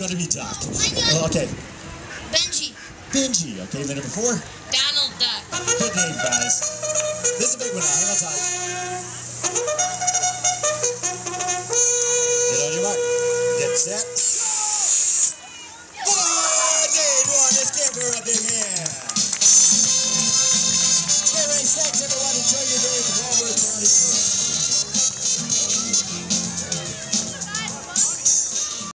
going to be Doc. Oh, okay. Benji. Benji. Okay, the number four. Donald Duck. Good name, guys. This is a big one. Hang on tight. Get on your mark. Get set.